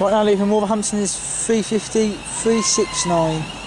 Right now leaving Wolverhampton is 350, 369.